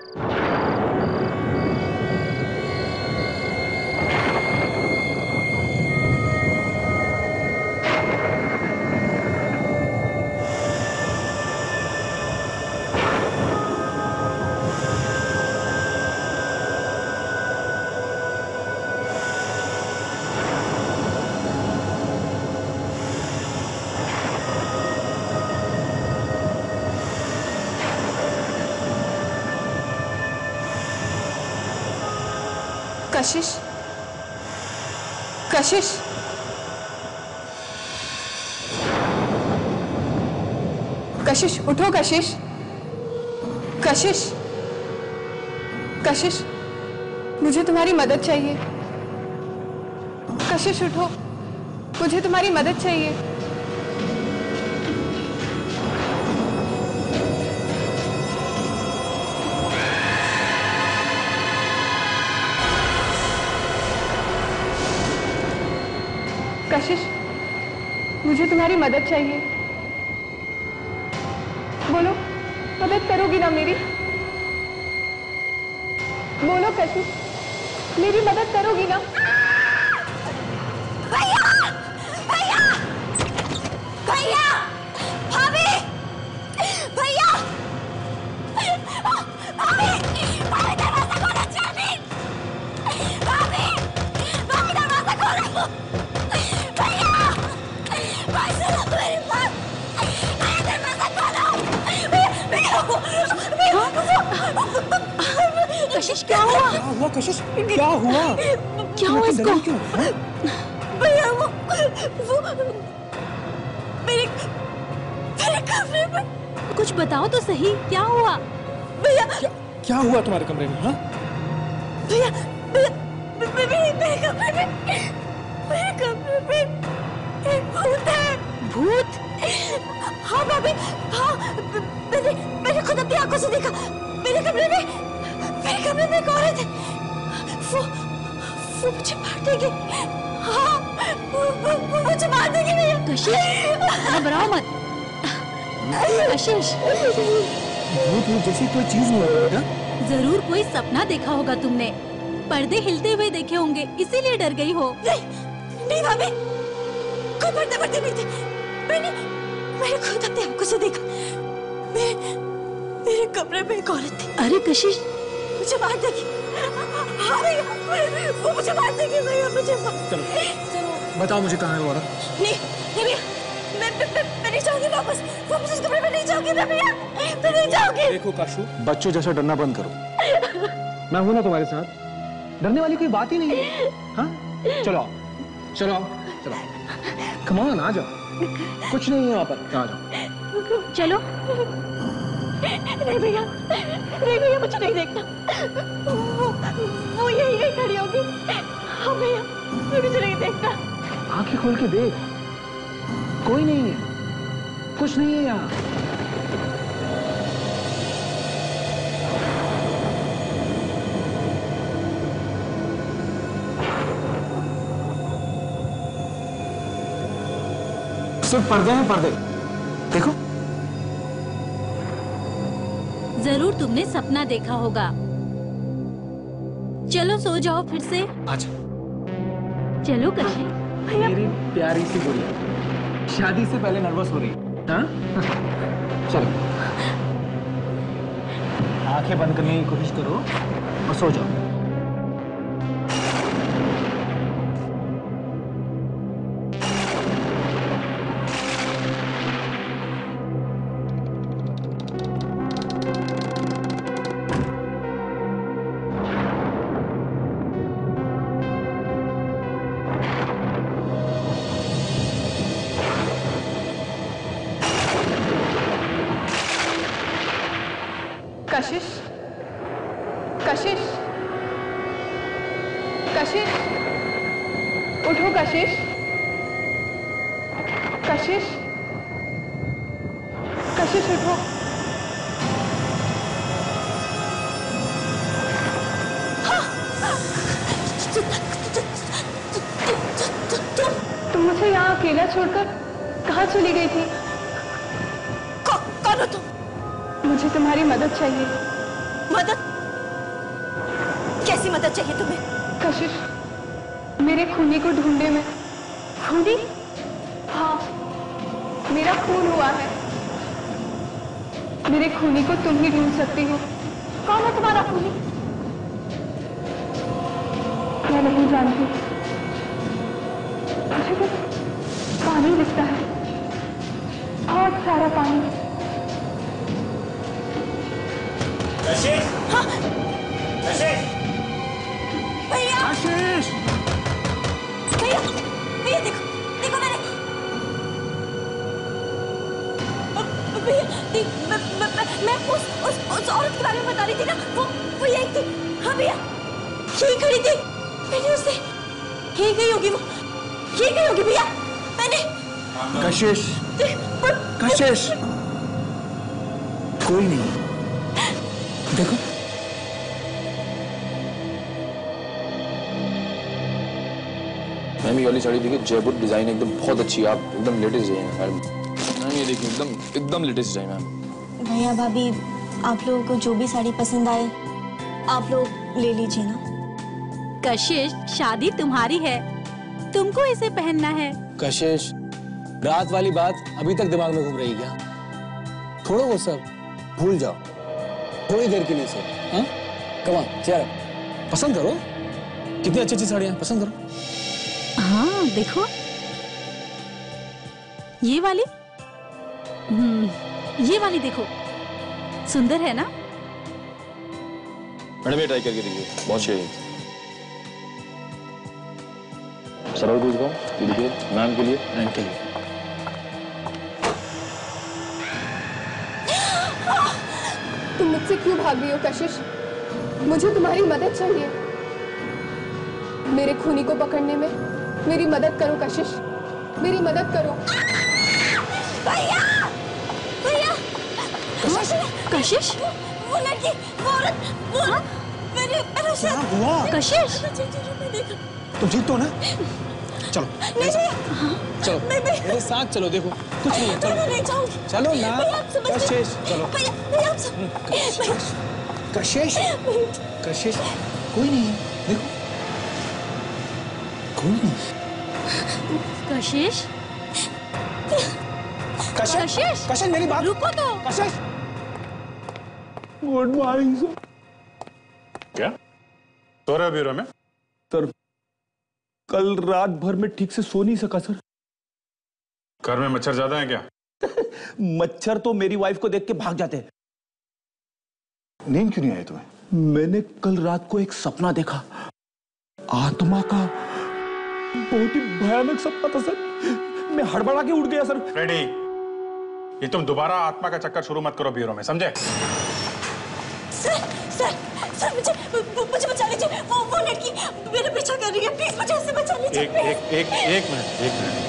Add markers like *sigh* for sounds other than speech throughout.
you कशिश। कशिश। कशिश, उठो कशिश। कशिश। कशिश, मुझे तुम्हारी मदद चाहिए। कशिश, उठो। मुझे तुम्हारी मदद चाहिए। मुझे तुम्हारी मदद चाहिए। बोलो, मदद करोगी ना मेरी? बोलो कशिश मेरी मदद करोगी ना? तुम इसको? भैया वो वो मेरे मेरे कमरे में। कुछ बताओ तो सही क्या हुआ? भैया। क्या क्या हुआ तुम्हारे कमरे में हाँ? घबराओ मत कशिश भूत भूत जैसी कोई चीज़ नहीं है बेटा ज़रूर कोई सपना देखा होगा तुमने। पर्दे हिलते हुए देखे होंगे इसीलिए डर गई हो। नहीं नहीं भाभी। कोई पर्दे पर्दे नहीं थे मैंने मैंने खुद अपनी आँखों से देखा मेरे मेरे कमरे में एक औरत थी। अरे कशिश। मुझे मार देगी। हाँ भैया वो मुझे मार देगी भैया मुझे मार चलो बताओ मुझे कहाँ है वो औरत? नहीं नहीं। वापस उस कमरे में नहीं जाऊँगी मैं भैया? मैं नहीं जाऊँगी देखो काशू। बच्चों जैसा डरना बंद करो। मैं हूँ ना तुम्हारे साथ। डरने वाली कोई बात ही नहीं है। हाँ? चलो चलो चलो कमान आ जाओ। कुछ नहीं है वहाँ पर। आ जाओ। चलो। नहीं भैया। नहीं भैया मुझे नहीं देखना। वो वो यही यही खड़ी होगी। हाँ भैया मुझे नहीं देखना। आँखें खोल के देख। कोई नहीं है। कुछ नहीं है यहाँ। सिर्फ़ पर्दे हैं पर्दे। देखो। ज़रूर तुमने सपना देखा होगा। चलो सो जाओ फिर से। अच्छा। चलो कशिश मेरी प्यारी सी गुड़िया। शादी से पहले नर्वस हो रही है? चलो आँखें बंद करने की कोशिश करो और सो जाओ कशिश कशिश कशिश, उठो कशिश कशिश कशिश उठो। तुम मुझे यहाँ अकेला छोड़कर कहाँ चली गई थी? मुझे तुम्हारी मदद चाहिए। मदद? कैसी मदद चाहिए तुम्हें? कशिश मेरे खूनी को ढूँढने में। खूनी? हाँ मेरा खून हुआ है। मेरे खूनी को तुम ही ढूंढ सकती हो। कौन है तुम्हारा खूनी? मैं नहीं जानती। मुझे बस पानी दिखता है। बहुत सारा पानी। कशिश। कशिश। कोई नहीं। देखो। मैम ये वाली साड़ी देखिए जयपुर डिज़ाइन एकदम बहुत अच्छी आप एकदम लेटेस्ट डिज़ाइन है मैम मैम ये देखिए एकदम एकदम लेटेस्ट डिज़ाइन है मैम। भैया भाभी आप लोगों को जो भी साड़ी पसंद आए आप लोग ले लीजिए ना। कशिश शादी तुम्हारी है। तुमको इसे पहनना है। कशिश रात वाली बात अभी तक दिमाग में घूम रही क्या? छोड़ो वो सब। भूल जाओ। थोड़ी देर के लिए सर। हाँ? कमा चेयर पसंद करो। कितनी अच्छी अच्छी साड़ियाँ पसंद करो। हाँ देखो। ये वाली? हम्म ये वाली देखो। सुंदर है ना? मैडम ये ट्राई करके देखिए। बहुत सही है। सरल कुछ ये देखिए मैम के लिए। एंड के लिए। मुझसे क्यों भाग रही हो कशिश? मुझे तुम्हारी मदद चाहिए। मेरे खूनी को पकड़ने में मेरी मदद करो कशिश। मेरी मदद करो। भैया! भैया! कशिश वो, वो लड़की वो औरत वो मैंने मैंने उसे हुआ? कशिश तुम जीत तो ना चलो। नहीं भैया। चलो। मेरे साथ चलो देखो। कुछ नहीं है। चलो नहीं जाऊँगी चलो ना। भैया कशिश चलो। भैया भैया कशिश कशिश कशिश कोई नहीं है। देखो। कोई नहीं कशिश कशिश कशिश कशिश मेरी बात रुको तो। कशिश गुड मॉर्निंग सर। क्या? सो रहे हो ब्यूरो में। सर कल रात भर में ठीक से सो नहीं सका सर। घर में मच्छर ज़्यादा है क्या? *laughs* मच्छर तो मेरी वाइफ को देख के भाग जाते हैं। नींद क्यों नहीं आई तुम्हें? मैंने कल रात को एक सपना देखा। आत्मा का बहुत ही भयानक सपना था सर। मैं हड़बड़ा के उठ गया सर। रेडी ये तुम दोबारा आत्मा का चक्कर शुरू मत करो ब्यूरो में समझे? सर सर सर मुझे मुझे बचा लीजिए वो वो लड़की मेरा पीछा कर रही है। प्लीज़ मुझे उससे बचा लीजिए एक एक एक एक मिनट एक मिनट।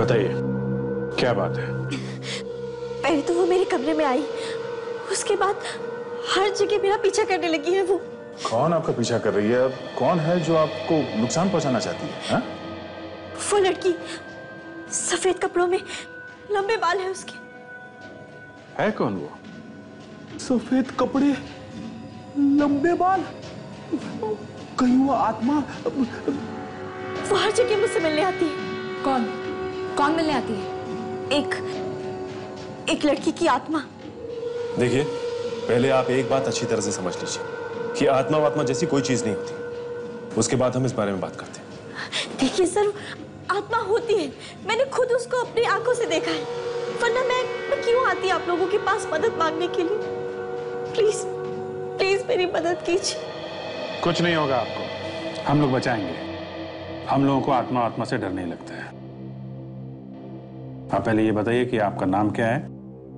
बताइए क्या बात है? पहले तो वो मेरे कमरे में आई। उसके बाद हर जगह मेरा पीछा करने लगी है वो। कौन आपका पीछा कर रही है? अब कौन है जो आपको नुकसान पहुंचाना चाहती है हा? वो लड़की सफ़ेद कपड़ों में लंबे बाल है उसके। है कौन वो? सफ़ेद कपड़े लंबे बाल। कहीं वो आत्मा वो हर जगह मुझसे मिलने आती है। कौन? कौन मिलने आती है? एक एक लड़की की आत्मा। देखिए पहले आप एक बात अच्छी तरह से समझ लीजिए। कि आत्मा वात्मा जैसी कोई चीज़ नहीं होती। उसके बाद हम इस बारे में बात करते हैं। देखिए सर आत्मा होती है। मैंने खुद उसको अपनी आँखों से देखा है। वरना मैं मैं क्यों आती आप लोगों के पास मदद मांगने के लिए? प्लीज़ प्लीज़ मेरी मदद कीजिए। कुछ नहीं होगा आपको। हम लोग बचाएँगे। हम लोगों को आत्मा आत्मा से डर नहीं लगता है। आप पहले ये बताइए कि आपका नाम क्या है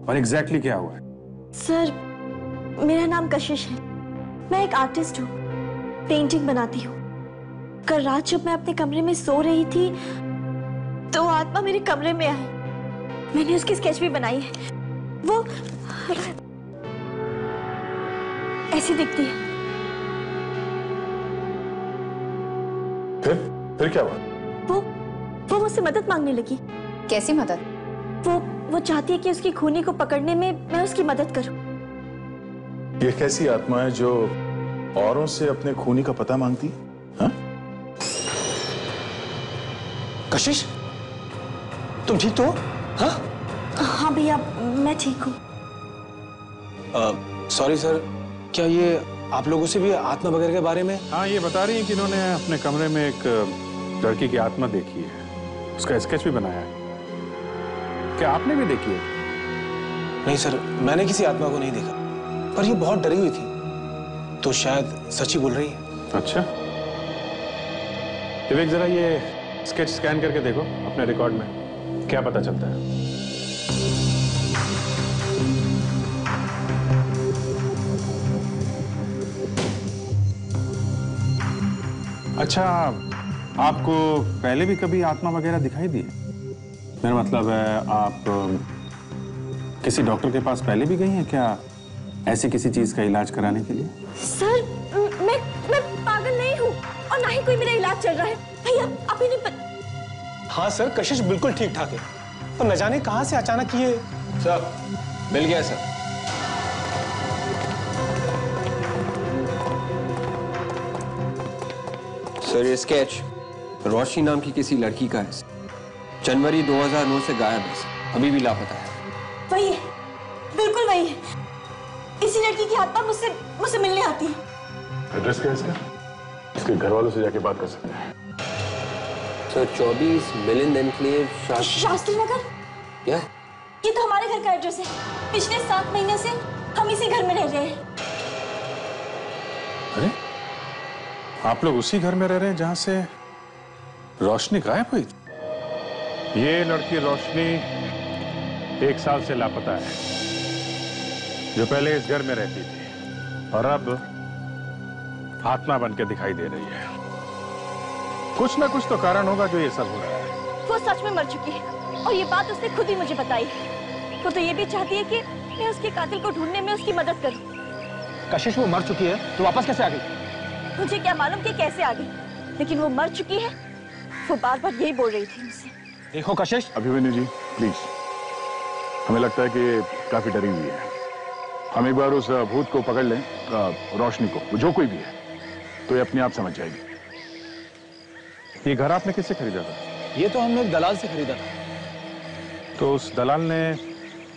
और एग्जैक्टली exactly क्या हुआ है? सर मेरा नाम कशिश है। मैं एक आर्टिस्ट हूँ पेंटिंग बनाती हूँ। कल रात जब मैं अपने कमरे में सो रही थी तो आत्मा मेरे कमरे में आई। मैंने उसकी स्केच भी बनाई है। वो ऐसी दिखती है। फिर? फिर क्या हुआ? वो वो मुझसे मदद मांगने लगी। कैसी मदद? वो वो चाहती है कि उसकी खूनी को पकड़ने में मैं उसकी मदद करूँ। ये कैसी आत्मा है जो औरों से अपने खूनी का पता मांगती हाँ? कशिश तुम ठीक तो हो? हाँ? हाँ भैया मैं ठीक हूँ। सॉरी सर क्या ये आप लोगों से भी आत्मा वगैरह के बारे में? हाँ ये बता रही है कि इन्होंने अपने कमरे में एक लड़की की आत्मा देखी है। उसका स्केच भी बनाया है। क्या आपने भी देखी है? नहीं सर मैंने किसी आत्मा को नहीं देखा। पर ये बहुत डरी हुई थी। तो शायद सच ही बोल रही है। अच्छा। विवेक जरा ये स्केच स्कैन करके देखो अपने रिकॉर्ड में। क्या पता चलता है। अच्छा आपको पहले भी कभी आत्मा वगैरह दिखाई दी मेरा मतलब है, आप किसी डॉक्टर के पास पहले भी गई हैं क्या? ऐसी किसी चीज़ का इलाज कराने के लिए? सर मैं मैं पागल नहीं हूँ और ना ही कोई मेरा इलाज चल रहा है। भैया आप ही नहीं पत... हाँ सर कशिश बिल्कुल ठीक ठाक है। पर न जाने कहाँ से अचानक ये सर मिल गया सर। सर ये स्केच रोशनी नाम की किसी लड़की का है जनवरी 2009 से गायब है अभी भी लापता है। वही है। बिल्कुल वही है। इसी लड़की की आत्मा मुझसे मुझसे मिलने आती है। एड्रेस क्या है इसका? इसके घर वालों से जाके बात कर सकते हैं। Sir 24 Milind enclave Shastri Shastri Nagar? क्या? ये तो हमारे घर का एड्रेस है। पिछले सात महीने से हम इसी घर में रह रहे हैं। अरे आप लोग उसी घर में रह रहे हैं जहाँ से रोशनी गायब हुई? ये लड़की रोशनी एक साल से लापता है। जो पहले इस घर में रहती थी। और अब आत्मा बन के दिखाई दे रही है। कुछ ना कुछ तो कारण होगा जो ये सब हो रहा है। वो सच में मर चुकी है। और ये बात उसने खुद ही मुझे बताई। वो तो ये भी चाहती है कि मैं उसके कातिल को ढूँढने में उसकी मदद करूँ। कशिश वो मर चुकी है। तो वापस कैसे आ गई? मुझे क्या मालूम कि कैसे आ गई। लेकिन वो मर चुकी है। वो बार बार यही बोल रही थी मुझसे। देखो कशिश। अभिमन्यु जी प्लीज़ हमें लगता है कि काफ़ी डरी हुई है। हम एक बार उस भूत को पकड़ लें रोशनी को। वो जो कोई भी है तो ये अपने आप समझ जाएगी। ये घर आपने किससे खरीदा था? ये तो हमने एक दलाल से खरीदा था। तो उस दलाल ने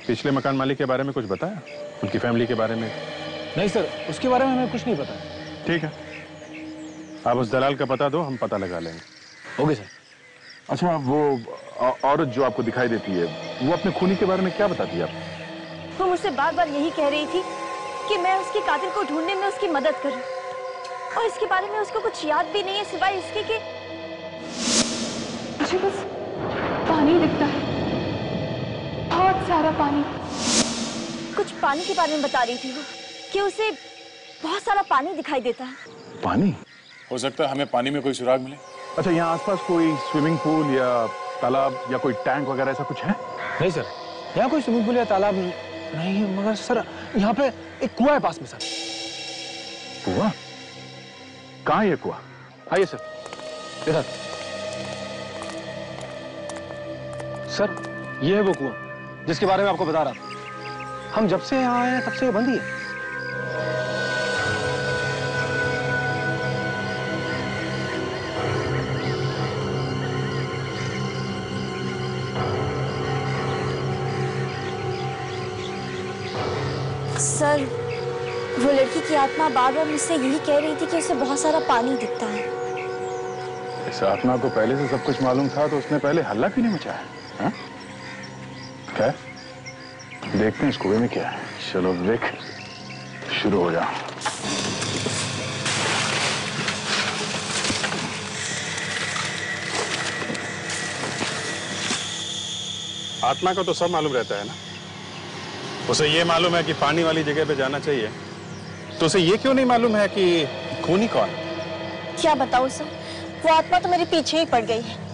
पिछले मकान मालिक के बारे में कुछ बताया? उनकी फैमिली के बारे में? नहीं सर उसके बारे में हमें कुछ नहीं पता। ठीक है। आप उस दलाल का पता दो हम पता लगा लेंगे। Okay sir. अच्छा वो औरत जो आपको दिखाई देती है वो अपने खूनी के बारे में क्या बताती है आप? वो मुझसे बार बार यही कह रही थी कि मैं उसके कातिल को ढूँढने में उसकी मदद करूँ। और इसके बारे में उसको कुछ याद भी नहीं है सिवाय इसके कि मुझे बस पानी दिखता है। बहुत सारा पानी। कुछ पानी के बारे में बता रही थी वो कि उसे बहुत सारा पानी दिखाई देता है। पानी? हो सकता है हमें पानी में कोई सुराग मिले। अच्छा यहाँ आसपास कोई स्विमिंग पूल या तालाब या कोई टैंक वगैरह ऐसा कुछ है? नहीं सर यहाँ कोई स्विमिंग पूल या तालाब नहीं है मगर सर, यहाँ पे एक कुआ है पास में, सर। कुआ? कहाँ ये कुआ? आइए, सर। इधर। सर, ये है वो कुआ, जिसके बारे में आपको बता रहा हम जब से यहाँ आए हैं, तब से ये बंद ही है। सर, वो लड़की की आत्मा बार बार मुझसे यही कह रही थी कि उसे बहुत सारा पानी दिखता है। इस आत्मा को पहले से सब कुछ मालूम था तो उसने पहले हल्ला क्यों नहीं मचाया? हाँ? खैर देखते हैं इस कुएँ में क्या है। चलो, देख। शुरू हो जाओ। आत्मा को तो सब मालूम रहता है ना? उसे ये मालूम है कि पानी वाली जगह पे जाना चाहिए। तो उसे ये क्यों नहीं मालूम है कि खूनी कौन? क्या बताओ सर? वो आत्मा तो मेरे पीछे ही पड़ गई है।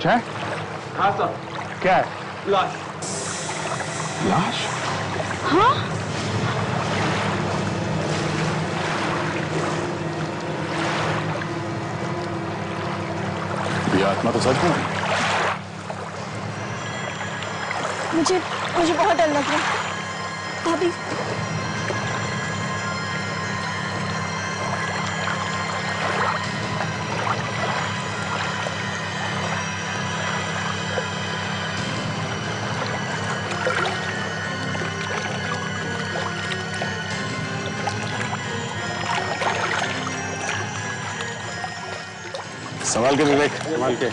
कुछ है? हाँ सर। क्या है? लाश। लाश? ये आत्मा तो सच में है। मुझे मुझे बहुत डर लग रहा है। भाभी सवाल के विवेक संभाल के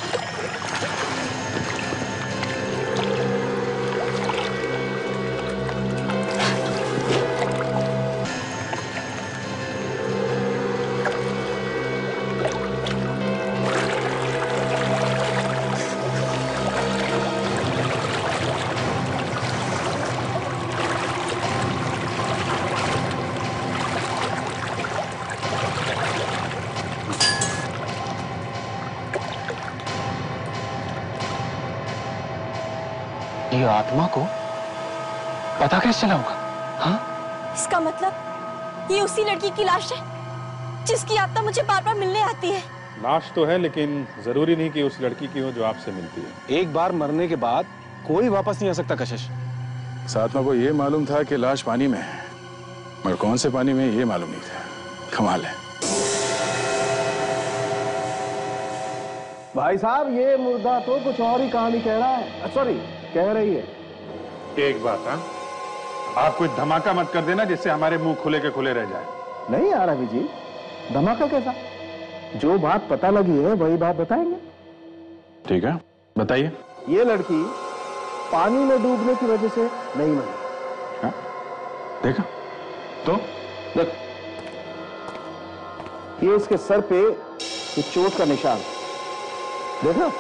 ये आत्मा को पता कैसे चला होगा हाँ? इसका मतलब ये उसी लड़की की लाश है जिसकी आत्मा मुझे बार बार मिलने आती है। लाश तो है लेकिन ज़रूरी नहीं कि उस लड़की की हो जो आपसे मिलती है। एक बार मरने के बाद कोई वापस नहीं आ सकता कशिश। इस आत्मा को ये मालूम था कि लाश पानी में है मगर कौन से पानी में ये मालूम नहीं था। कमाल है। भाई साहब ये मुर्दा तो कुछ और ही कहानी कह रहा है। सॉरी कह रही है। एक बात हाँ? आप कोई धमाका मत कर देना जिससे हमारे मुँह खुले के खुले रह जाए। नहीं यार अभी जी धमाका कैसा? जो बात पता लगी है वही बात बताएँगे। ठीक है बताइए। ये लड़की पानी में डूबने की वजह से नहीं मरी। देखा? तो? देख। ये इसके सर पे ये चोट का निशान। देखा?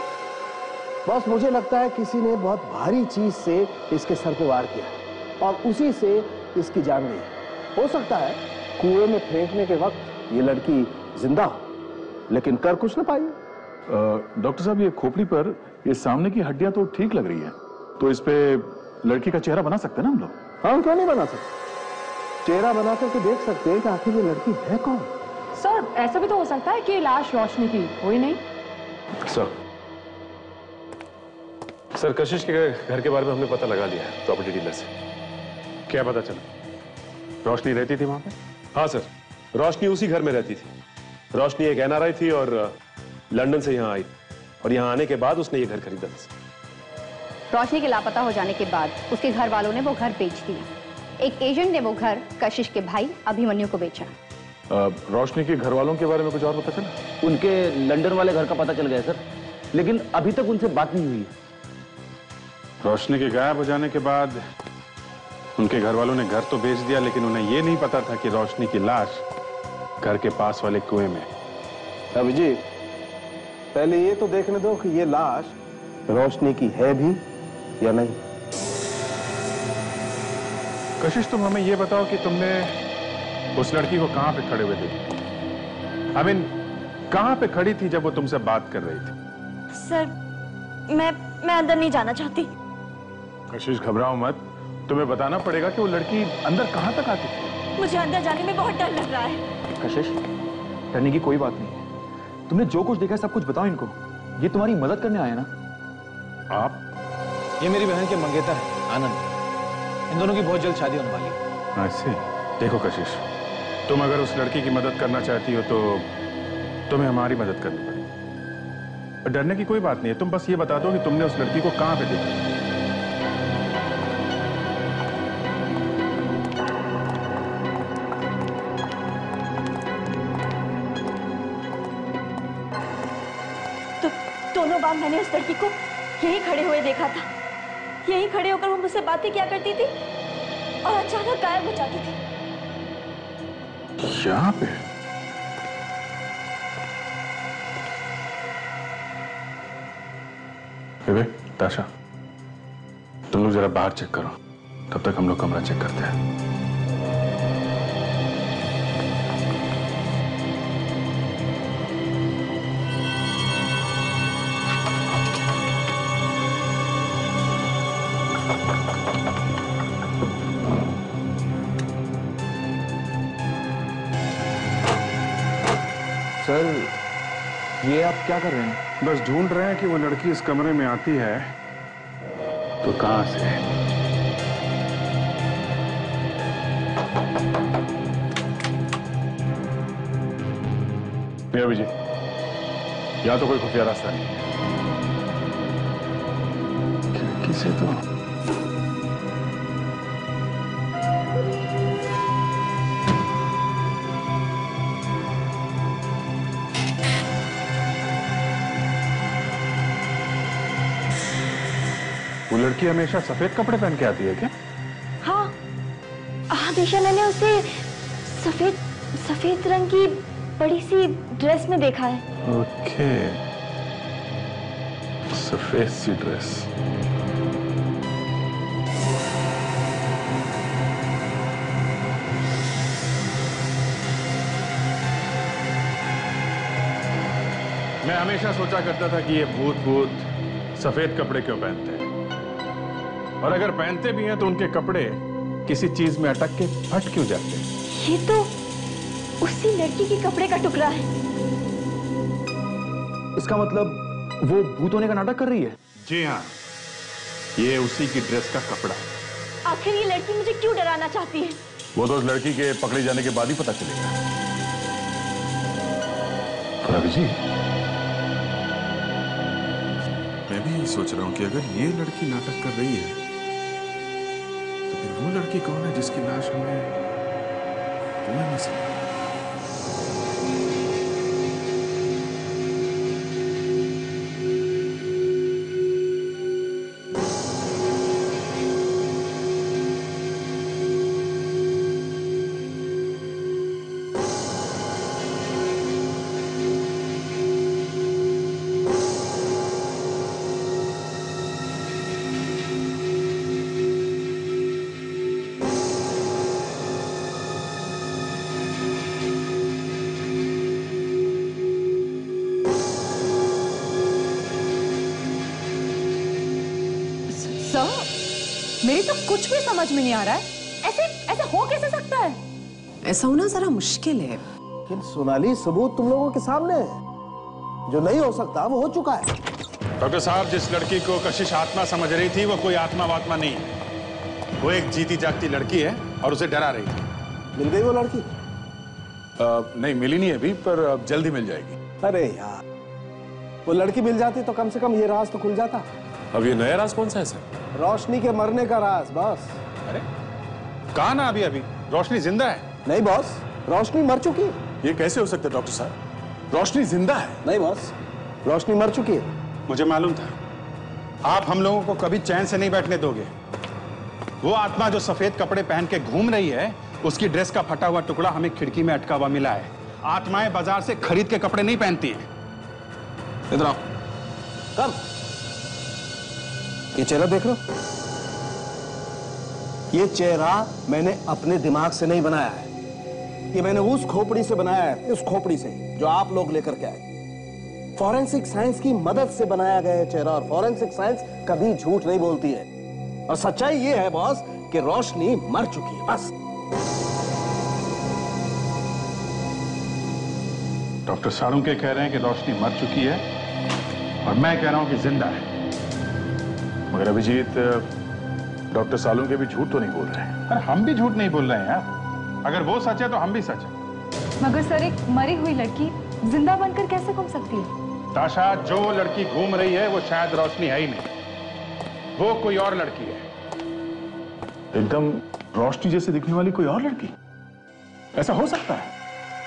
बस मुझे लगता है किसी ने बहुत भारी चीज़ से इसके सर को वार किया और उसी से इसकी जान गई। हो सकता है कुएँ में फेंकने के वक्त ये लड़की ज़िंदा हो लेकिन कर कुछ ना पाई। डॉक्टर साहब ये खोपड़ी पर ये सामने की हड्डियाँ तो ठीक लग रही है। तो इस पे लड़की का चेहरा बना सकते हैं ना हम लोग? हाँ क्यों नहीं बना सकते? चेहरा बना करके देख सकते हैं कि आखिर ये लड़की है कौन? सर ऐसा भी तो हो सकता है कि लाश रोशनी की हो ही नहीं। सर सर कशिश के घर के बारे में हमने पता लगा लिया है प्रॉपर्टी डीलर से। क्या पता चला? रोशनी रहती थी वहाँ पे? हाँ सर। रोशनी उसी घर में रहती थी। रोशनी एक एनआरआई थी और लंदन से यहाँ आई। और यहाँ आने के बाद उसने ये घर खरीदा था रोशनी के लापता हो जाने के बाद उसके घर वालों ने वो घर बेच दिया। एक एजेंट ने वो घर कशिश के भाई अभिमन्यु को बेचा। रोशनी के घर वालों के बारे में कुछ और पता चला? उनके लंदन वाले घर का पता चल गया सर। लेकिन अभी तक उनसे बात नहीं हुई है। रोशनी के गायब हो जाने के बाद उनके घर वालों ने घर तो बेच दिया, लेकिन उन्हें यह नहीं पता था कि रोशनी की लाश घर के पास वाले कुएँ में। अभी जी पहले ये तो देखने दो कि ये लाश रोशनी की है भी या नहीं। कशिश, तुम हमें यह बताओ कि तुमने उस लड़की को कहाँ पे खड़े हुए देखा? आई मीन कहाँ पे खड़ी थी जब वो तुमसे बात कर रही थी? सर, मैं मैं अंदर नहीं जाना चाहती। कशिश घबराओ मत। तुम्हें बताना पड़ेगा कि वो लड़की अंदर कहाँ तक आती थी। मुझे अंदर जाने में बहुत डर लग रहा है। कशिश डरने की कोई बात नहीं। है तुमने जो कुछ देखा है, सब कुछ बताओ इनको। ये तुम्हारी मदद करने आया ना? आप? ये मेरी बहन के मंगेतर है आनंद। इन दोनों की बहुत जल्द शादी होने वाली है। ऐसे देखो कशिश तुम अगर उस लड़की की मदद करना चाहती हो तो तुम्हें हमारी मदद करनी पड़ेगी। और डरने की कोई बात नहीं है तुम बस ये बता दो कि तुमने उस लड़की को कहाँ पे देखा। बार मैंने उस लड़की को यहीं खड़े हुए देखा था। यहीं खड़े होकर वो मुझसे बातें क्या करती थी? और अचानक गायब हो जाती थी। पे? ताशा, तुम लोग जरा बाहर चेक करो। तब तक हम लोग कमरा चेक करते हैं। आप क्या कर रहे हैं? बस ढूंढ रहे हैं कि वो लड़की इस कमरे में आती है। तो कहाँ से नहीं अभिजीत या तो कोई खुफिया रास्ता नहीं है। खिड़की से तो लड़की हमेशा सफ़ेद कपड़े पहन के आती है क्या? हाँ। हाँ दिशा मैंने उसे सफ़ेद सफ़ेद रंग की बड़ी सी ड्रेस में देखा है। ओके। सफ़ेद सी ड्रेस। मैं हमेशा सोचा करता था कि ये भूत भूत सफ़ेद कपड़े क्यों पहनते हैं। और अगर पहनते भी हैं तो उनके कपड़े किसी चीज़ में अटक के फट क्यों जाते हैं? ये तो उसी लड़की के कपड़े का टुकड़ा है। इसका मतलब वो भूत होने का नाटक कर रही है? जी हाँ। ये उसी की ड्रेस का कपड़ा है। आखिर ये लड़की मुझे क्यों डराना चाहती है? वो तो उस लड़की के पकड़े जाने के बाद ही पता चलेगा। रवि जी। मैं भी यही सोच रहा हूँ कि अगर ये लड़की नाटक कर रही है लड़की कौन है जिसकी लाश हमें तुम्हें नहीं से कुछ भी समझ में नहीं आ रहा है। ऐसे ऐसे हो कैसे सकता है? ऐसा होना जरा मुश्किल है। लेकिन सोनाली सबूत तुम लोगों के सामने है। जो नहीं हो सकता वो हो चुका है। डॉक्टर साहब जिस लड़की को कशिश आत्मा समझ रही थी वो कोई आत्मा वात्मा नहीं। वो एक जीती जागती लड़की है और उसे डरा रही थी। मिल गई वो लड़की? आ, नहीं मिली नहीं अभी पर अब जल्दी मिल जाएगी। अरे यार वो लड़की मिल जाती तो कम से कम ये राज तो खुल जाता। अब ये नया राज कौन सा है सर? रोशनी के मरने का राज बस। अरे कहा ना अभी अभी? रोशनी ज़िंदा है? नहीं बॉस। रोशनी मर चुकी है। ये कैसे हो सकता है डॉक्टर साहब? रोशनी ज़िंदा है? नहीं बॉस। रोशनी मर चुकी है। मुझे मालूम था। आप हम लोगों को कभी चैन से नहीं बैठने दोगे। वो आत्मा जो सफ़ेद कपड़े पहन के घूम रही है उसकी ड्रेस का फटा हुआ टुकड़ा हमें खिड़की में अटका हुआ मिला है। आत्माएँ बाज़ार से खरीद के कपड़े नहीं पहनती हैं। इधर आओ। कम। ये चेहरा देख लो ये चेहरा मैंने अपने दिमाग से नहीं बनाया है। ये मैंने उस खोपड़ी से बनाया है, उस खोपड़ी से जो आप लोग लेकर के आए। फॉरेंसिक साइंस की मदद से बनाया गया चेहरा और फॉरेंसिक साइंस कभी झूठ नहीं बोलती है। और सच्चाई ये है बॉस कि रोशनी मर चुकी है, बस। डॉक्टर सारुंके कह रहे हैं कि रोशनी मर चुकी है, और मैं कह रहा हूँ कि ज़िंदा है। मगर अभिजीत डॉक्टर सालुंके भी झूठ तो नहीं बोल रहे हैं। अरे हम भी झूठ नहीं बोल रहे हैं यार। अगर वो सच है तो हम भी सच है। मगर सर एक मरी हुई लड़की ज़िंदा बनकर कैसे घूम सकती है? ताशा जो लड़की घूम रही है वो शायद रोशनी है ही नहीं। वो कोई और लड़की है। एकदम रोशनी जैसे दिखने वाली कोई और लड़की? ऐसा हो सकता है?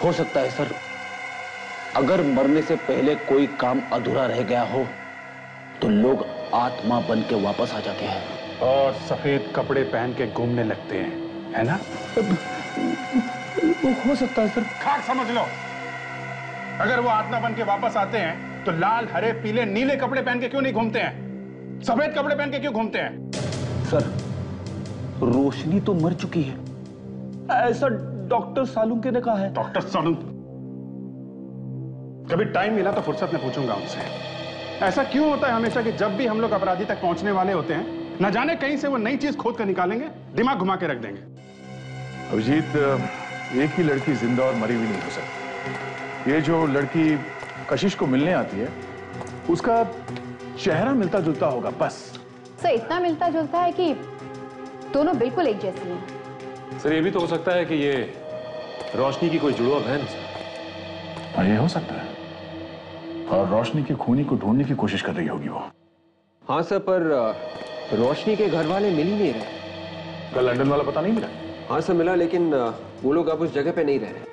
हो सकता है सर। अगर मरने से पहले कोई काम अधूरा रह गया हो तो लोग आत्मा बन के वापस आ जाते हैं। और सफ़ेद कपड़े पहन के घूमने लगते हैं है ना? हो सकता है सर। खाक समझ लो। अगर वो आत्मा बन के वापस आते हैं तो लाल हरे पीले नीले कपड़े पहन के क्यों नहीं घूमते हैं? सफ़ेद कपड़े पहन के क्यों घूमते हैं? सर रोशनी तो मर चुकी है। ऐसा डॉक्टर सालुंके ने कहा है। डॉक्टर सालुंक? कभी टाइम मिला तो फुर्सत में पूछूँगा उनसे। ऐसा क्यों होता है हमेशा कि जब भी हम लोग अपराधी तक पहुँचने वाले होते हैं न जाने कहीं से वो नई चीज़ खोद कर निकालेंगे दिमाग घुमा के रख देंगे। अभिजीत एक ही लड़की ज़िंदा और मरी हुई नहीं हो सकती। ये जो लड़की कशिश को मिलने आती है उसका चेहरा मिलता जुलता होगा बस। सर इतना मिलता जुलता है कि दोनों बिल्कुल एक जैसी हैं। सर ये भी तो हो सकता है कि ये रोशनी की कोई जुड़वा बहन हो ये हो सकता है। और रोशनी की खूनी को ढूँढने की कोशिश कर रही होगी वो। हाँ सर पर रोशनी के घर वाले मिल ही नहीं रहे। कल लंदन वाला पता नहीं मिला? हाँ सर मिला लेकिन वो लोग अब उस जगह पे नहीं रह रहे।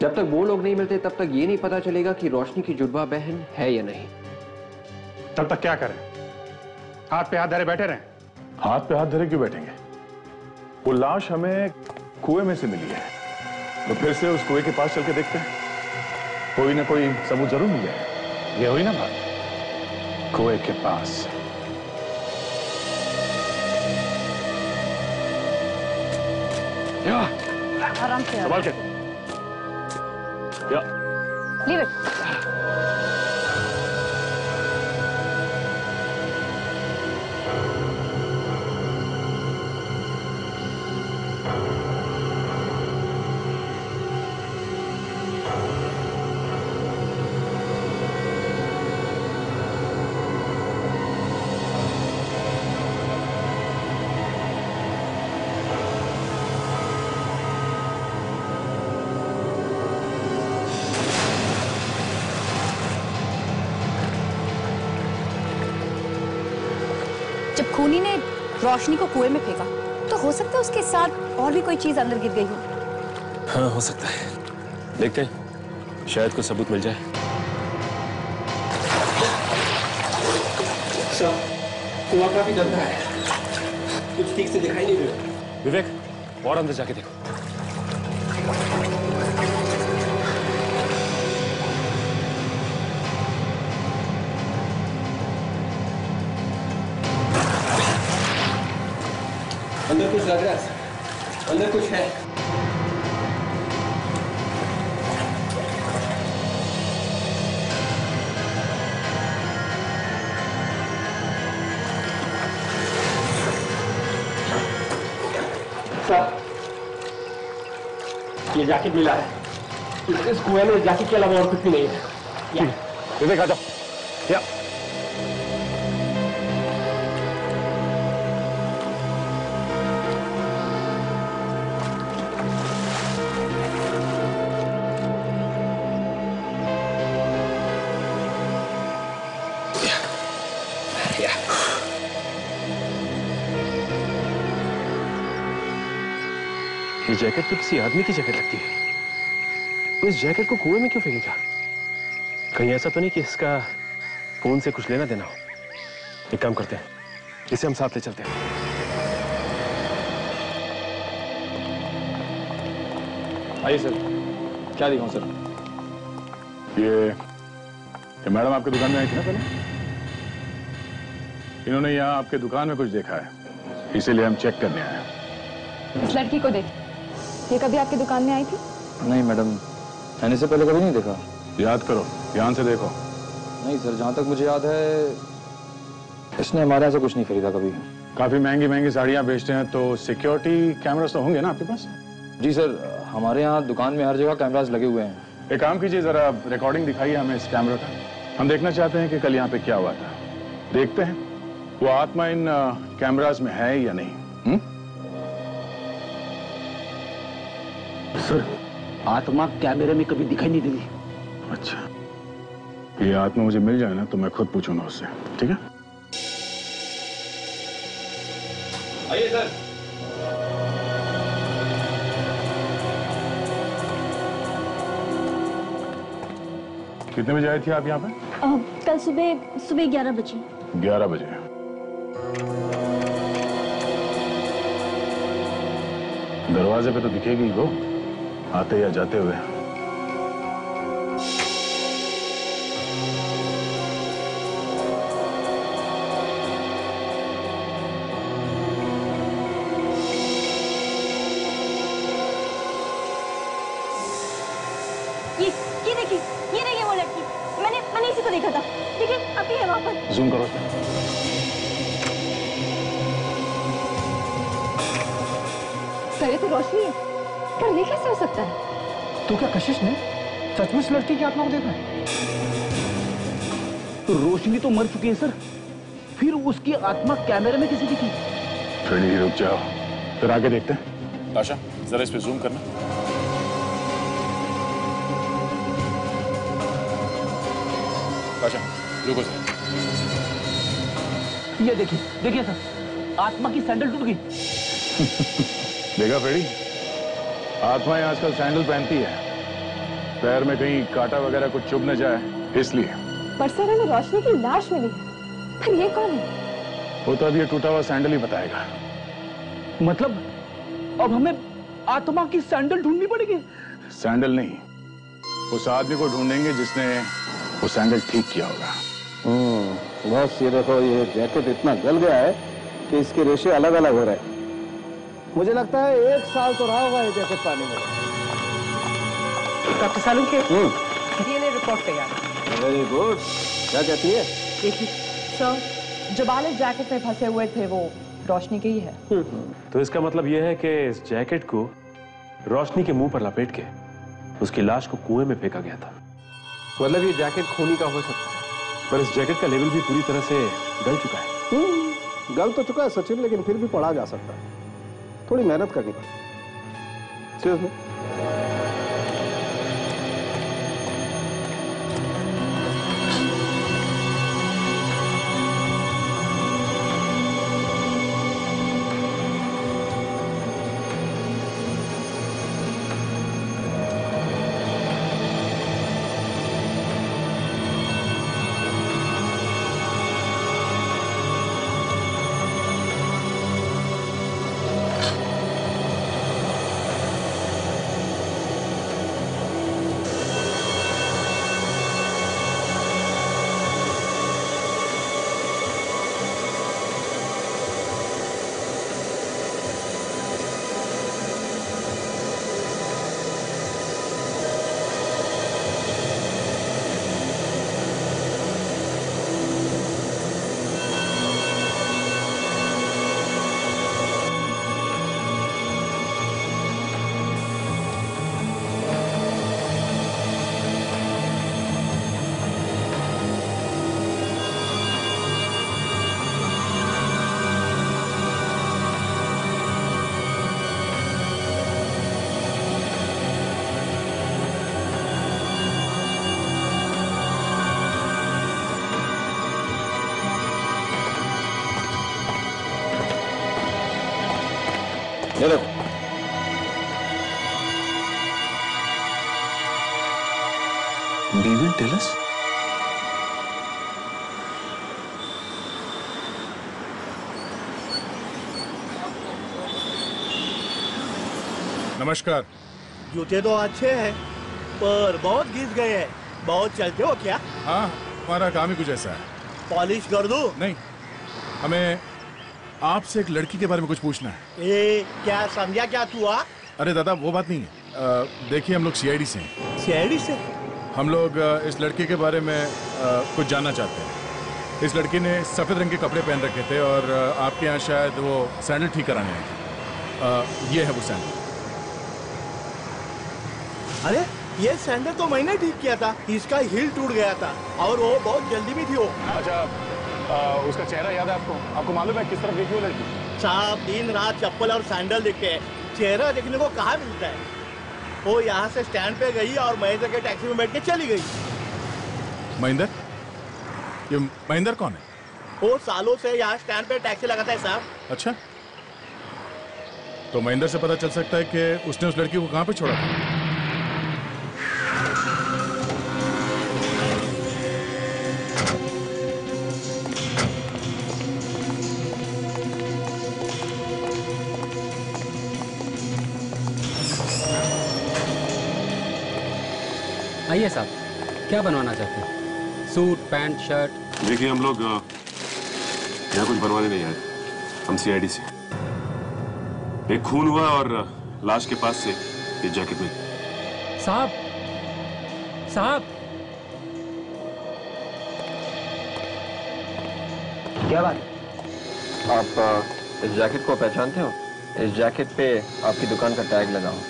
जब तक वो लोग नहीं मिलते तब तक ये नहीं पता चलेगा कि रोशनी की जुड़वा बहन है या नहीं। तब तक क्या करें? हाथ पे हाथ धरे बैठे रहे। हाथ पे हाथ धरे क्यों बैठेंगे? वो लाश हमें कुएँ में से मिली है। तो फिर से उस कुएँ के पास चल के देखते हैं। कोई ना कोई सबूत ज़रूर मिल जाएगा। ये हुई ना बात? कुएँ के पास। या आराम से संभाल के। या। Leave it. रोशनी को कुएँ में फेंका। तो हो सकता है उसके साथ और भी कोई चीज़ अंदर गिर गई हो। हाँ हो सकता है। देखते हैं। शायद कोई सबूत मिल जाए। कुआँ काफ़ी गंदा है। कुछ ठीक से दिखाई नहीं दे रहा। विवेक और अंदर जाके देखो। कुछ लग रहा है? अंदर कुछ है। ये जैकेट मिला है। इस कुएँ में जैकेट के अलावा और कुछ भी नहीं है। आ जाओ। जैकेट तो किसी आदमी की जैकेट लगती है। वो इस जैकेट को कुएँ में क्यों फेंकेगा कहीं ऐसा तो नहीं कि इसका खून से कुछ लेना देना हो। एक काम करते हैं। इसे हम साथ ले चलते हैं। आइए सर। क्या दिखाऊँ सर? ये ये मैडम आपकी दुकान में आई थी ना पहले? इन्होंने यहाँ आपके दुकान में कुछ देखा है। इसीलिए हम चेक करने आए हैं। इस लड़की को देख ये कभी आपकी दुकान में आई थी? नहीं मैडम मैंने इसे पहले कभी नहीं देखा। याद करो ध्यान से देखो। नहीं सर जहाँ तक मुझे याद है इसने हमारे यहाँ से कुछ नहीं खरीदा कभी। काफ़ी महँगी महँगी साड़ियाँ बेचते हैं तो सिक्योरिटी कैमरास तो होंगे ना आपके पास? जी सर हमारे यहाँ दुकान में हर जगह कैमरास लगे हुए हैं। एक काम कीजिए जरा रिकॉर्डिंग दिखाइए हमें इस कैमरा का। हम देखना चाहते हैं कि कल यहाँ पे क्या हुआ था। देखते हैं वो आत्मा इन कैमरास में है या नहीं। हुँ? सर। आत्मा कैमरे में कभी दिखाई नहीं देती। अच्छा। ये आत्मा मुझे मिल जाए ना तो मैं खुद पूछूँगा उससे। ठीक है? आइए सर। कितने बजे आई थी आप यहाँ पे? कल सुबह सुबह ग्यारह बजे। ग्यारह बजे। दरवाजे पे तो दिखेगी वो। आते या जाते हुए। ये ये देखिए ये देखिए वो लड़की। मैंने मैंने इसी को देखा था। देखिए अभी है वहाँ पर जूम करो। सर तो रोशनी है। पर ये कैसे हो सकता है? तो क्या कशिश ने सचमुच लड़की की आत्मा को देखा है? तो रोशनी तो मर चुकी है सर। फिर उसकी आत्मा कैमरे में कैसे दिखी फ्रेडी रुक जाओ। फिर आगे देखते हैं। आशा जरा इस पे जूम करना। आशा रुको सर। ये देखिए देखिए सर आत्मा की सैंडल टूट गई। *laughs* देखा फ्रेडी आत्माएँ आजकल सैंडल पहनती है। पैर में कहीं कांटा वगैरह कुछ चुभ न जाए इसलिए। पर सर हमें रोशनी की लाश मिली। है पर ये कौन है? वो तो अब ये टूटा हुआ सैंडल ही बताएगा। मतलब अब हमें आत्मा की सैंडल ढूंढनी पड़ेगी। सैंडल नहीं। उस आदमी को ढूंढेंगे जिसने वो सैंडल ठीक किया होगा। हम्म बस ये देखो ये जैकेट इतना गल गया है कि इसके रेशे अलग अलग हो रहे हैं। मुझे लगता है एक साल तो रहा होगा ये जैकेट पानी में। डॉक्टर सालुंके हम्म। डीएनए रिपोर्ट तैयार। वेरी गुड क्या कहती है? देखिए सर जो बाल इस जैकेट में फंसे हुए थे वो रोशनी के ही है। तो इसका मतलब यह है कि इस जैकेट को रोशनी के मुँह पर लपेट के उसकी लाश को कुएँ में फेंका गया था। मतलब ये जैकेट खूनी का हो सकता है। पर इस जैकेट का लेवल भी पूरी तरह से गल चुका है। हम्म, गल तो चुका है सचिन लेकिन फिर भी पढ़ा जा सकता है। थोड़ी मेहनत करनी पड़ेगी सीरियस me. ये देखो। Baby, tell us. नमस्कार। जूते तो अच्छे हैं पर बहुत घिस गए हैं। बहुत चलते हो क्या? हाँ हमारा काम ही कुछ ऐसा है। पॉलिश कर दो? नहीं हमें आपसे एक लड़की के बारे में कुछ पूछना है। ए क्या समझा क्या तू आ? अरे दादा वो बात नहीं है। देखिए हम लोग सीआईडी से हैं। सीआईडी से? हम लोग इस लड़के के बारे में अ, कुछ जानना चाहते हैं। इस लड़की ने सफ़ेद रंग के कपड़े पहन रखे थे और आपके यहाँ शायद वो सैंडल ठीक कराने आई थी। ये है वो सैंडल। अरे ये सैंडल तो मैंने ठीक किया था। इसका हिल टूट गया था और वो बहुत जल्दी भी थी वो। अच्छा उसका चेहरा याद है आपको? आपको मालूम है किस तरफ़ देखी वो लड़की? साहब दिन रात चप्पल और सैंडल दिखते हैं चेहरा देखने को कहाँ मिलता है? वो यहाँ से स्टैंड पे गई और महेंद्र के टैक्सी में बैठ के चली गई। महेंद्र? ये महेंद्र कौन है? वो सालों से यहाँ स्टैंड पे टैक्सी लगाता है साहब। अच्छा। तो महेंद्र से पता चल सकता है कि उसने उस लड़की को कहाँ पे छोड़ा था? आइए साहब क्या बनवाना चाहते हैं? Suit pant shirt? देखिए हम लोग यहाँ कुछ बनवाने नहीं आए। हम सीआईडी से। एक खून हुआ और लाश के पास से ये जैकेट में साहब साहब! क्या बात? आप इस जैकेट को पहचानते हो? इस जैकेट पे आपकी दुकान का टैग लगा हो।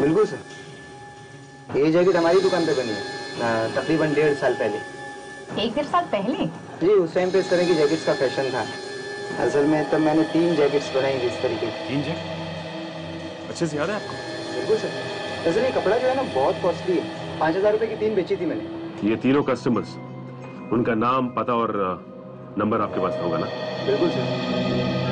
बिल्कुल सर। ये जैकेट हमारी दुकान पे बनी है। तकरीबन डेढ़ साल पहले। एक डेढ़ साल पहले? जी उस टाइम पे इस तरह की जैकेट्स का फ़ैशन था। असल में तब मैंने तीन जैकेट्स बनाई थी इस तरीके की। तीन जैकेट अच्छे से याद है आपको? बिल्कुल सर। दरअसल ये कपड़ा जो है ना बहुत कॉस्टली है। पाँच हज़ार रुपए की तीन बेची थी मैंने। ये तीनों कस्टमर्स उनका नाम पता और नंबर आपके पास होगा ना? बिल्कुल सर।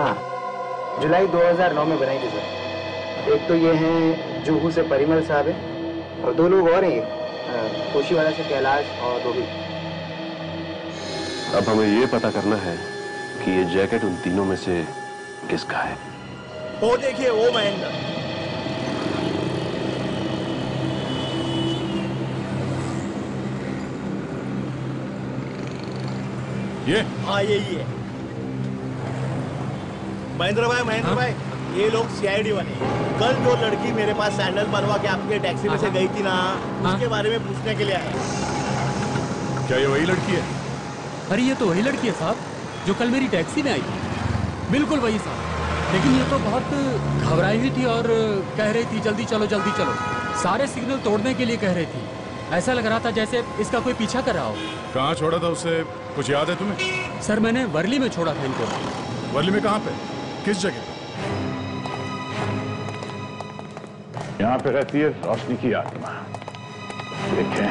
हाँ जुलाई 2009 में बनाई थी सर। एक तो ये हैं जूहू से परिमल साहब हैं और दो लोग और हैं ये अ, कोशीवाड़ा से कैलाश और रोहित अब हमें ये पता करना है कि ये जैकेट उन तीनों में से किसका है। वो देखिए वो महेंद्र। ये? हाँ यही है। महेंद्र भाई महेंद्र भाई ये लोग सीआईडी वाले कल जो लड़की मेरे पास सैंडल बनवा के आपके टैक्सी में से गई थी ना उसके बारे में पूछने के लिए आए क्या ये वही लड़की है? अरे ये तो वही लड़की है साहब जो कल मेरी टैक्सी में आई थी। बिल्कुल वही साहब। लेकिन ये तो बहुत घबराई हुई थी और कह रही थी जल्दी चलो जल्दी चलो। सारे सिग्नल तोड़ने के लिए कह रही थी। ऐसा लग रहा था जैसे इसका कोई पीछा कर रहा हो। कहाँ छोड़ा था उसे? कुछ याद है तुम्हें? सर मैंने वर्ली में छोड़ा था इनको। वर्ली में कहाँ पे? किस जगह? यहाँ पे रहती है रोशनी की आत्मा। देखें।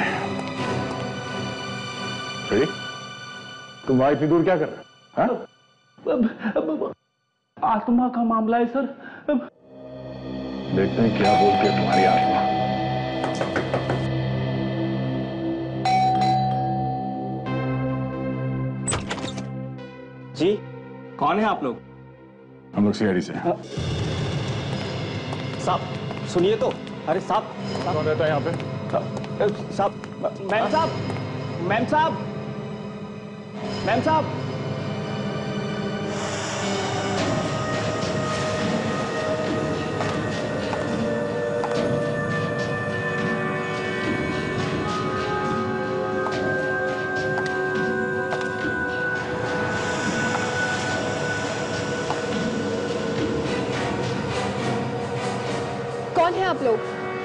ठीक? तुम वहाँ इतनी दूर क्या कर रहे हो? हाँ? आत्मा का मामला है सर। देखते हैं क्या बोलती है तुम्हारी आत्मा। जी कौन है आप लोग? हम लोग सीआईडी से। साहब सुनिए तो। अरे साहब कौन रहता है यहाँ पे? साहब मैम साहब मैम साहब मैम साहब।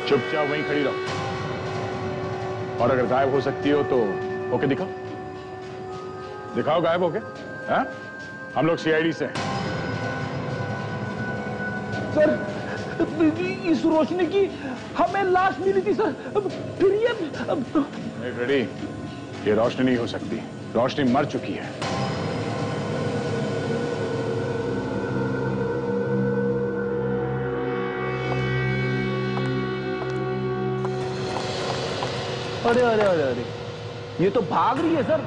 चुपचाप वहीं खड़ी रहो। और अगर गायब हो सकती हो तो ओके दिखाओ। दिखाओ गायब होके हैं? हम लोग सीआईडी से सर इस रोशनी की हमें लाश मिली थी सर। फिर ये रेडी ये रोशनी नहीं हो सकती। रोशनी मर चुकी है। अरे अरे अरे अरे। ये तो भाग रही है सर।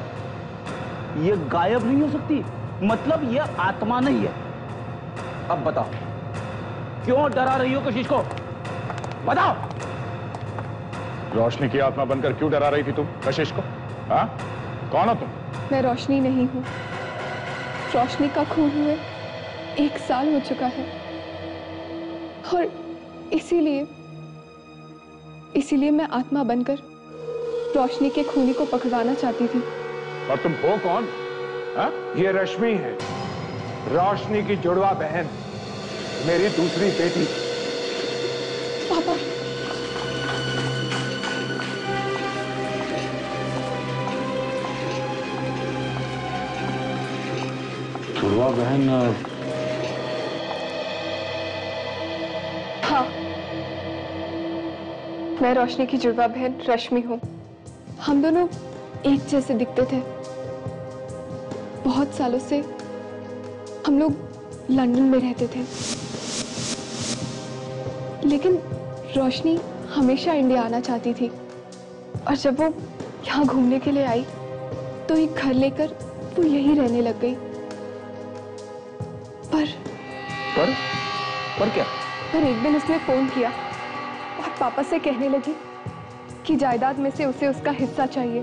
ये गायब नहीं हो सकती। मतलब ये आत्मा नहीं है। अब बताओ क्यों डरा रही हो कशिश को? बताओ। रोशनी की आत्मा बनकर क्यों डरा रही थी तुम कशिश को? हाँ? कौन हो तुम? मैं रोशनी नहीं हूँ। रोशनी का खून हुए एक साल हो चुका है। और इसीलिए इसीलिए मैं आत्मा बनकर रोशनी के खूनी को पकड़वाना चाहती थी। और तुम हो कौन? हाँ? ये रश्मि है। रोशनी की जुड़वा बहन मेरी दूसरी बेटी। पापा। जुड़वा बहन हाँ। मैं रोशनी की जुड़वा बहन रश्मि हूँ। हम दोनों एक जैसे दिखते थे। बहुत सालों से हम लोग लंदन में रहते थे। लेकिन रोशनी हमेशा इंडिया आना चाहती थी। और जब वो यहाँ घूमने के लिए आई तो एक घर लेकर वो यहीं रहने लग गई। पर पर? पर क्या? पर एक दिन उसने फ़ोन किया और पापा से कहने लगी कि जायदाद में से उसे उसका हिस्सा चाहिए।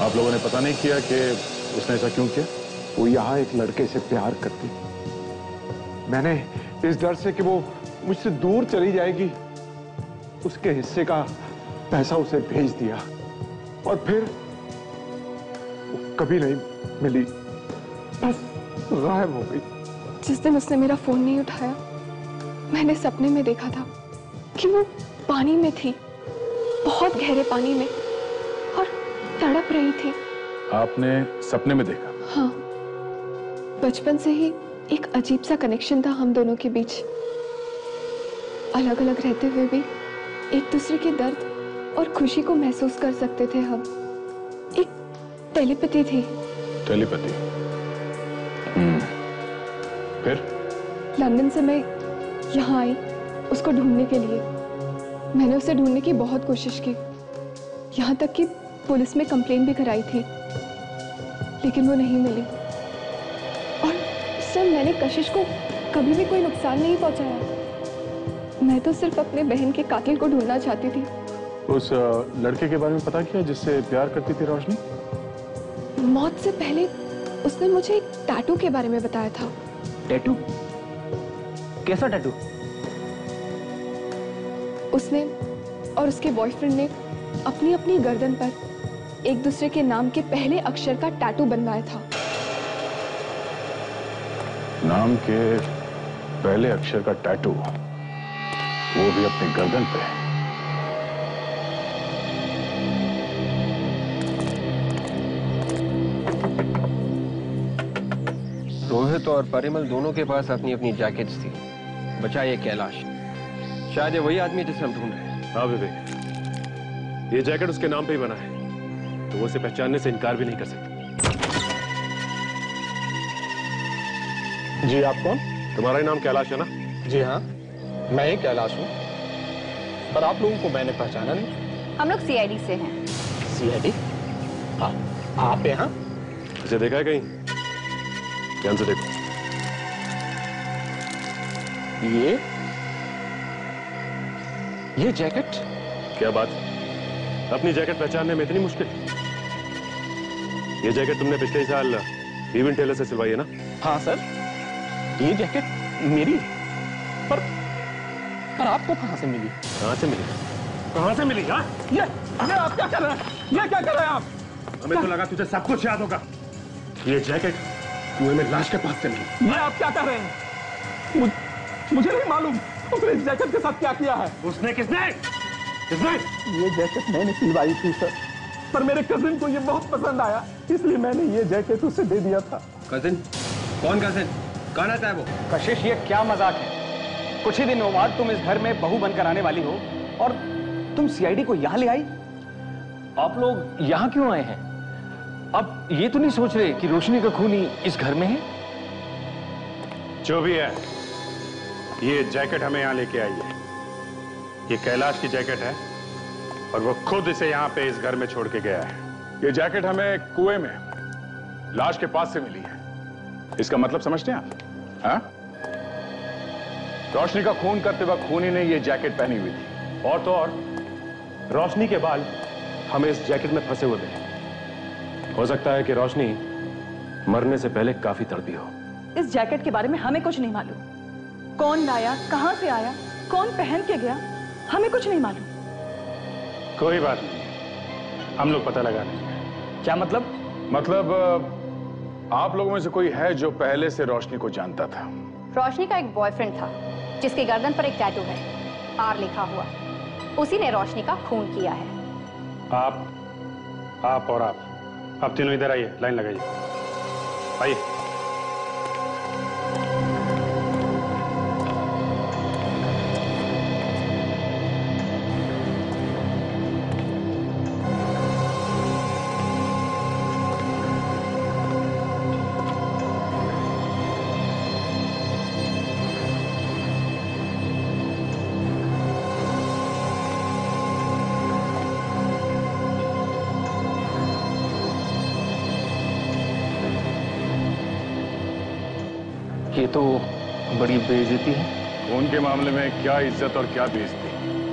आप लोगों ने पता नहीं किया कि उसने ऐसा क्यों किया? वो यहाँ एक लड़के से प्यार करती। मैंने इस डर से कि वो मुझसे दूर चली जाएगी। उसके हिस्से का पैसा उसे भेज दिया। और फिर वो कभी नहीं मिली। बस गायब हो गई। जिस दिन उसने मेरा फ़ोन नहीं उठाया मैंने सपने में देखा था कि वो पानी में थी। बहुत गहरे पानी में और तड़प रही थी। आपने सपने में देखा? हाँ। बचपन से ही एक अजीब सा कनेक्शन था हम दोनों के बीच। अलग अलग रहते हुए भी एक दूसरे के दर्द और खुशी को महसूस कर सकते थे हम। एक टेलीपैथी थी। टेलीपैथी हम्म। फिर? लंदन से मैं यहाँ आई उसको ढूँढने के लिए। मैंने उसे ढूँढने की बहुत कोशिश की। यहाँ तक कि पुलिस में कंप्लेन भी कराई थी। लेकिन वो नहीं मिली। और सर मैंने कशिश को कभी भी कोई नुकसान नहीं पहुँचाया। मैं तो सिर्फ़ अपने बहन के कातिल को ढूंढना चाहती थी। उस लड़के के बारे में पता किया जिससे प्यार करती थी रोशनी? मौत से पहले उसने मुझे एक टैटू के बारे में बताया था। टैटू कैसा टैटू उसने और उसके बॉयफ्रेंड ने अपनी अपनी गर्दन पर एक दूसरे के नाम के पहले अक्षर का टैटू बनवाया था। नाम के पहले अक्षर का टैटू वो भी अपनी गर्दन पे। रोहित और परिमल दोनों के पास अपनी अपनी जैकेट्स थी। बचा ये कैलाश। शायद ये वही आदमी है जिसे हम ढूंढ रहे हैं। हाँ विवेक। ये जैकेट उसके नाम पे ही बना है। तो वो उसे पहचानने से इनकार भी नहीं कर सकती। जी आप कौन? तुम्हारा ही नाम कैलाश है ना? जी हाँ मैं ही कैलाश हूँ। पर आप लोगों को मैंने पहचाना नहीं। हम लोग सीआईडी से हैं। सीआईडी आप यहाँ इसे देखा है कहीं? ध्यान से देखो। ये ये जैकेट? क्या बात? अपनी जैकेट पहचानने में इतनी मुश्किल? ये जैकेट तुमने पिछले साल इवन टेलर से सिलवाई है ना? हाँ सर। ये जैकेट मेरी पर पर आपको कहाँ से मिली? कहाँ से मिली? कहाँ से मिली हाँ? ये ये आप क्या कर रहे हैं? ये क्या कर रहे हैं आप? हमें तो लगा तुझे सब कुछ याद होगा। ये जैकेट कुएँ में लाश के पास से मिली। ये आप क्या कर रहे हैं? मुझे नहीं मालूम। उसने जैकेट के साथ क्या किया है? उसने किसने? किसने? ये जैकेट मैंने सिलवाई थी सर। पर मेरे कजिन को ये बहुत पसंद आया इसलिए मैंने ये जैकेट उसे दे दिया था। कजिन कौन कजिन कौन आता है वो? कशिश ये क्या मज़ाक है? कुछ ही दिनों बाद तुम इस घर में बहू बनकर आने वाली हो और तुम सीआईडी को यहाँ ले आई? आप लोग यहाँ क्यों आए हैं? अब ये तो नहीं सोच रहे कि रोशनी का खूनी इस घर में है? जो भी है ये जैकेट हमें यहाँ लेके आई है। ये कैलाश की जैकेट है और वो खुद इसे यहाँ पे इस घर में छोड़ के गया है। ये जैकेट हमें कुएँ में, लाश के पास से मिली है। इसका मतलब समझते हैं आप? हाँ? रोशनी का खून करते वक्त खूनी ने ये जैकेट पहनी हुई थी। और तो और, रोशनी के बाल हमें इस जैकेट में फंसे हुए मिले। हो सकता है कि रोशनी मरने से पहले काफ़ी तड़पी हो। इस जैकेट के बारे में हमें कुछ नहीं मालूम। कौन लाया कहाँ से आया कौन पहन के गया हमें कुछ नहीं मालूम। कोई बात नहीं। हम लोग पता लगा लेंगे क्या मतलब? मतलब आप लोगों में से कोई है जो पहले से रोशनी को जानता था? रोशनी का एक बॉयफ्रेंड था जिसके गर्दन पर एक टैटू है आर लिखा हुआ। उसी ने रोशनी का खून किया है। आप आप और आप। आप तीनों इधर आइए लाइन लगाइए। आइए। मामले में क्या इज़्ज़त और क्या बेइज्जती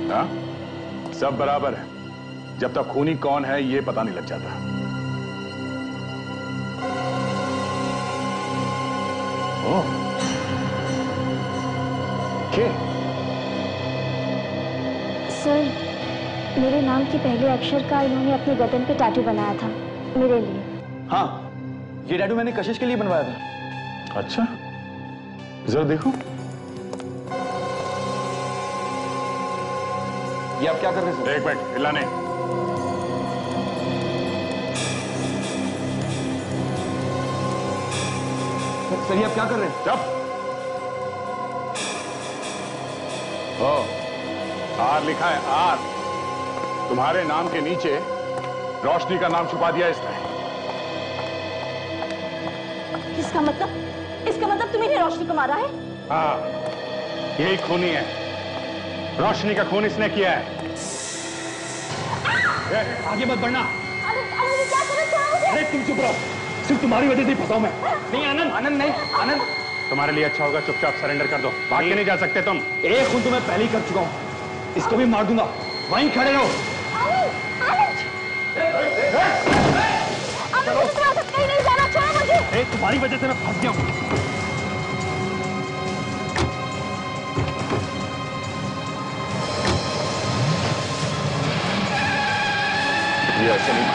हाँ? सब बराबर है। जब तक खूनी कौन है ये पता नहीं लग जाता। ओह के? सर मेरे नाम के पहले अक्षर का इन्होंने अपने गर्दन पे टैटू बनाया था मेरे लिए। हाँ ये टैटू मैंने कशिश के लिए बनवाया था। अच्छा। जरा देखो। ये आप क्या कर रहे हैं एक मिनट हिला नहीं। सर ये आप क्या कर रहे हैं? चुप। ओ आर लिखा है आर। तुम्हारे नाम के नीचे रोशनी का नाम छुपा दिया इसने। इसका मतलब? इसका मतलब तुम्हें ने रोशनी को मारा है? हाँ यही खूनी है। रोशनी का खून इसने किया है। ए, आगे मत बढ़ना। अरे तुम चुप रहो। सिर्फ़ तुम्हारी वजह से ही फंसा मैं। नहीं आनंद आनंद नहीं आनंद। तुम्हारे लिए अच्छा होगा चुपचाप सरेंडर कर दो। भाग के नहीं जा सकते तुम। एक खून तो मैं पहले ही कर चुका हूँ। इसको भी मार दूँगा। वहीं खड़े रहो। कहीं नहीं जाना छोड़ो मुझे। ए, तुम्हारी वजह से मैं फंस गया हूँ। ये ऐसे नहीं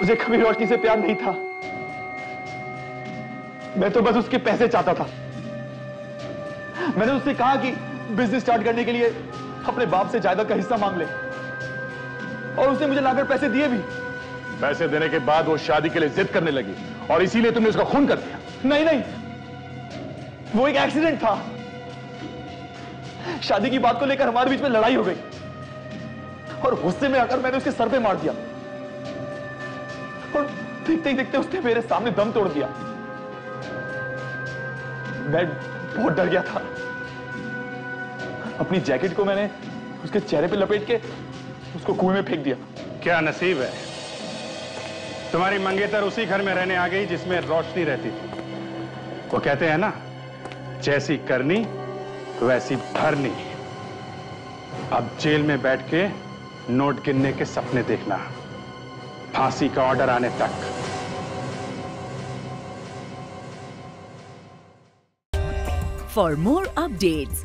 मुझे मुझे कभी रोशनी से प्यार नहीं था। मैं तो बस उसके पैसे चाहता था। मैंने उससे कहा कि बिज़नेस स्टार्ट करने के लिए अपने बाप से जायदाद का हिस्सा मांग ले। और उसने मुझे लाकर पैसे दिए भी। पैसे देने के बाद वो शादी के लिए जिद करने लगी और इसीलिए तुमने उसका खून कर दिया। नहीं नहीं। वो एक एक्सीडेंट था। शादी की बात को लेकर हमारे बीच में लड़ाई हो गई। और गुस्से में आकर मैंने उसके सर पे मार दिया। और देखते ही देखते उसने मेरे सामने दम तोड़ दिया। मैं बहुत डर गया था। अपनी जैकेट को मैंने उसके चेहरे पे लपेट के उसको कुएँ में फेंक दिया। क्या नसीब है? तुम्हारी मंगेतर उसी घर में रहने आ गई जिसमें रोशनी रहती थी। वो कहते हैं ना जैसी करनी वैसी भरनी। अब जेल में बैठ के नोट गिनने के सपने देखना। फांसी का ऑर्डर आने तक। For more updates,